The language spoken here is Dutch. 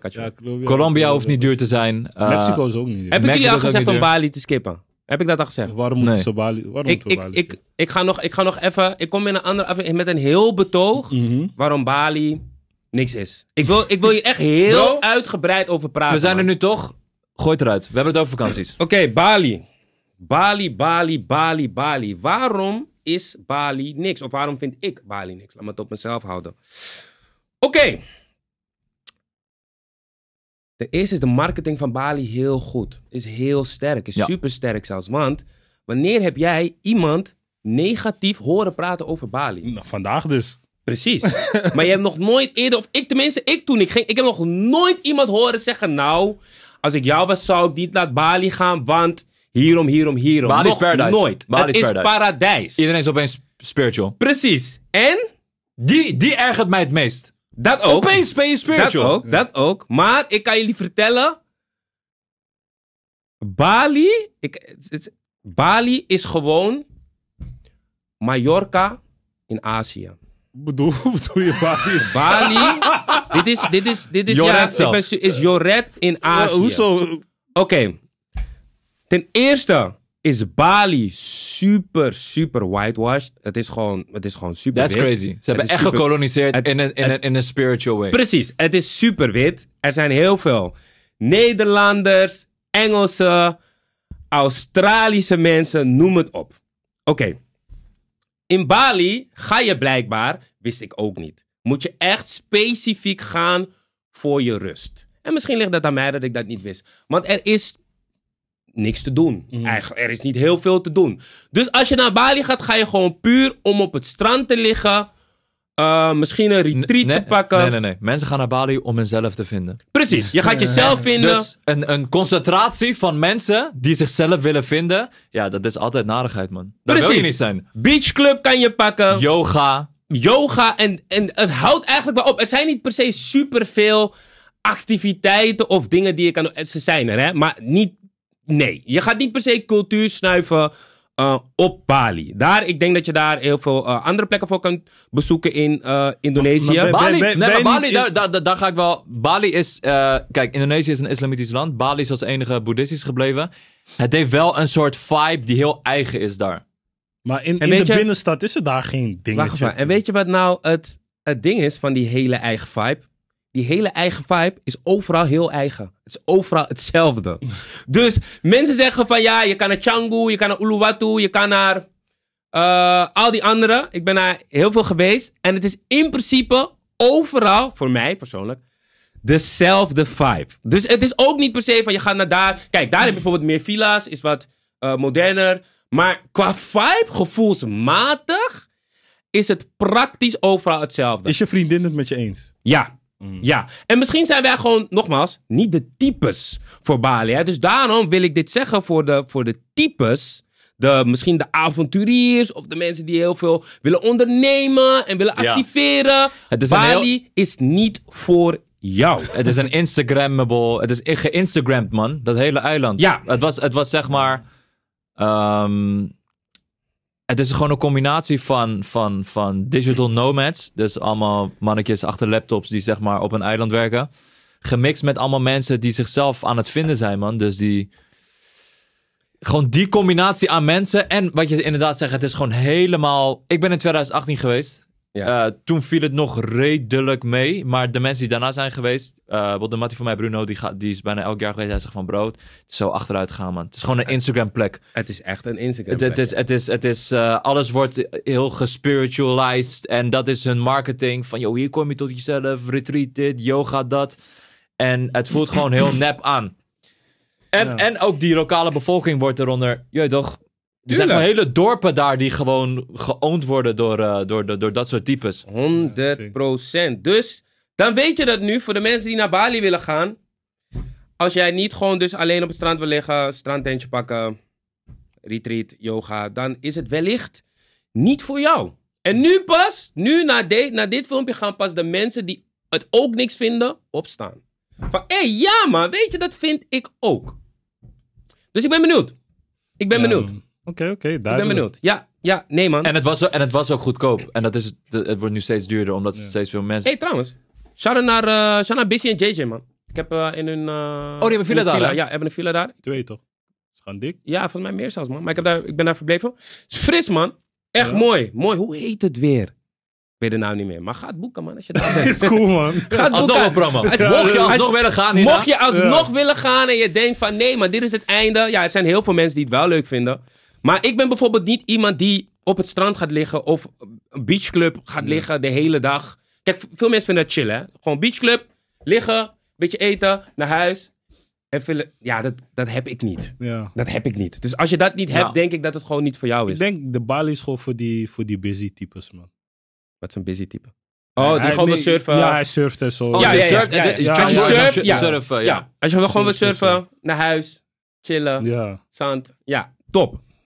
Ja, Colombia, Colombia hoeft niet duur te zijn. Eh, Mexico is ook niet duur. Heb ik jullie al gezegd om. Bali te skippen? Heb ik dat al gezegd? Waarom moet Nee. je zo Bali? Waarom Ik, moet je ik, Bali? ik, ik, ga nog, ik ga nog even... Ik kom in een andere aflevering met een heel betoog Mhm. waarom Bali niks is. Ik wil, ik wil hier echt heel Bro, uitgebreid over praten. we zijn er man. nu toch. Gooi het eruit. We hebben het over vakanties. Oké, Bali. Bali, Bali, Bali, Bali. Waarom is Bali niks? Of waarom vind ik Bali niks? Laat me het op mezelf houden. Oké. Ten eerste is de marketing van Bali heel goed. Is heel sterk. Is Ja. super sterk zelfs. Want wanneer heb jij iemand negatief horen praten over Bali? Nou, vandaag dus. Precies. maar je hebt nog nooit eerder, of ik tenminste, ik toen ik ging, ik heb nog nooit iemand horen zeggen, nou, als ik jou was, zou ik niet naar Bali gaan, want hierom, hierom, hierom. Bali is nog paradise. nooit. Bali het is is paradise. paradijs. Iedereen is opeens spiritual. Precies. En Die, die ergert mij het meest. Dat ook. Opeens ben je dat spiritual. ook, dat ook. Maar ik kan jullie vertellen, Bali, ik, het is- Bali is gewoon Mallorca in Azië. Bedoel, bedoel je Bali? Bali, dit is, dit is, dit is, Joret ja, ben, is Joret in Azië. hoezo? Oké. Ten eerste is Bali super, super whitewashed. Het is gewoon, het is gewoon super That's wit. crazy. Ze hebben echt super- gekoloniseerd het- in een, in, een, in een spiritual way. Precies, het is super wit. Er zijn heel veel Nederlanders, Engelsen, Australische mensen, noem het op. Oké. In Bali ga je blijkbaar, wist ik ook niet, moet je echt specifiek gaan voor je rust. En misschien ligt dat aan mij dat ik dat niet wist. Want er is niks te doen. Eigenlijk, er is niet heel veel te doen. Dus als je naar Bali gaat, ga je gewoon puur om op het strand te liggen. eh, misschien een retreat nee, te pakken. Nee, nee, nee. Mensen gaan naar Bali om hunzelf te vinden. Precies, je gaat jezelf vinden. Dus een, een concentratie van mensen die zichzelf willen vinden. Ja, dat is altijd narigheid, man. Dat wil je Precies. niet zijn. Beachclub kan je pakken. Yoga. Yoga. En, en het houdt eigenlijk wel op. Er zijn niet per se superveel activiteiten of dingen die je kan doen. Ze zijn er, hè. Maar niet... Nee, je gaat niet per se cultuur snuiven eh, op Bali. Daar, ik denk dat je daar heel veel eh, andere plekken voor kan bezoeken in eh, Indonesië. Maar- maar- Bali, ben- ben nee, maar je Bali, daar, daar, daar, ga ik wel. Bali is, eh, kijk, Indonesië is een islamitisch land. Bali is als enige boeddhistisch gebleven. Het heeft wel een soort vibe die heel eigen is daar. Maar in, in de je- binnenstad is er daar geen dingetje. Wacht even. En weet je wat nou het, het ding is van die hele eigen vibe? Die hele eigen vibe is overal heel eigen. Het is overal hetzelfde. dus mensen zeggen van ja, je kan naar Canggu, je kan naar Uluwatu, je kan naar eh, al die andere. Ik ben daar heel veel geweest. En het is in principe overal, voor mij persoonlijk, dezelfde vibe. Dus het is ook niet per se van je gaat naar daar. Kijk, daar heb je bijvoorbeeld meer villa's, is wat eh, moderner. Maar qua vibe, gevoelsmatig, is het praktisch overal hetzelfde. Is je vriendin het met je eens? Ja. Ja. En misschien zijn wij gewoon, nogmaals, niet de types voor Bali. Hè? Dus daarom wil ik dit zeggen voor de, voor de types. De, misschien de avonturiers of de mensen die heel veel willen ondernemen en willen Ja. activeren. Het is een Bali is niet voor jou. Het is een Instagrammable. Het is geïnstagramd, man. Dat hele eiland. Ja. Het was, het was zeg maar. ehm, het is gewoon een combinatie van, van, van digital nomads. Dus allemaal mannetjes achter laptops die zeg maar op een eiland werken. Gemixt met allemaal mensen die zichzelf aan het vinden zijn, man. Dus die. Gewoon die combinatie aan mensen. En wat je inderdaad zegt, het is gewoon helemaal. Ik ben in 2018 geweest. Ja. Eh, toen viel het nog redelijk mee. Maar de mensen die daarna zijn geweest. bijvoorbeeld de mattie van mij, Bruno, die, gaat, die is bijna elk jaar geweest. Hij zegt van bro, het is zo achteruit gegaan, man. Het is gewoon een Instagram plek. Het is echt een Instagram. Het, is, het is, het is, eh, alles wordt heel gespiritualized. En dat is hun marketing. Van, joh, hier kom je tot jezelf. Retreat dit, yoga dat. En het voelt gewoon heel nep aan. En, Ja. en ook die lokale bevolking wordt eronder. Je toch? Er zijn gewoon hele dorpen daar die gewoon geoond worden door, eh, door, door, door dat soort types. 100%. Dus dan weet je dat nu voor de mensen die naar Bali willen gaan. Als jij niet gewoon dus alleen op het strand wil liggen, strandtentje pakken, retreat, yoga, dan is het wellicht niet voor jou. En nu pas, nu na, de, na dit filmpje gaan pas de mensen die het ook niks vinden, opstaan. Van, hé, hey, ja man, weet je, dat vind ik ook. Dus ik ben benieuwd. Ik ben Ja, benieuwd. Oké, oké, Ik ben duidelijk. benieuwd. Ja, ja, nee man. En het was, en het was ook goedkoop. En dat is, het wordt nu steeds duurder, omdat steeds veel mensen... hey, trouwens. Shout out naar, eh shout out naar Bissy en JJ, man. Ik heb eh, in een... eh, die hebben villa een daar? Ja, hebben een villa daar. Twee toch? Ze gaan dik. Ja, volgens mij meer zelfs, man. Maar ik, heb daar, ik ben daar verbleven. Het is fris, man. Echt Ja. mooi. Mooi. Hoe heet het weer? Ik weet de naam niet meer. Maar ga het boeken, man, als je daar bent. Is cool, man. Ga het Alsnog boeken. een promo. Het- Mocht je alsnog willen gaan. Mocht je alsnog willen gaan en je denkt van nee, maar dit is het einde. Ja, er zijn heel veel mensen die het wel leuk vinden. Maar ik ben bijvoorbeeld niet iemand die op het strand gaat liggen of een beachclub gaat liggen de hele dag. Kijk, veel mensen vinden dat chill, hè? Gewoon beachclub, liggen, beetje eten, naar huis. En veel, ja, dat, dat heb ik niet. Ja. Dat heb ik niet. Dus als je dat niet Ja. hebt, denk ik dat het gewoon niet voor jou is. Ik denk de Bali is gewoon voor die, voor die busy types, man. Wat is een busy type? Oh, die Hij- gewoon wil surfen. Ja, hij surft en zo. Oh, Ja, je ja, ja, surft, ja, ja. je Ja, Chinese ja, boys ja. surfen, Ja. surfen, ja. ja. als je wil gewoon wil Surfen, surfen, naar huis, chillen, Ja. zand. Ja, top.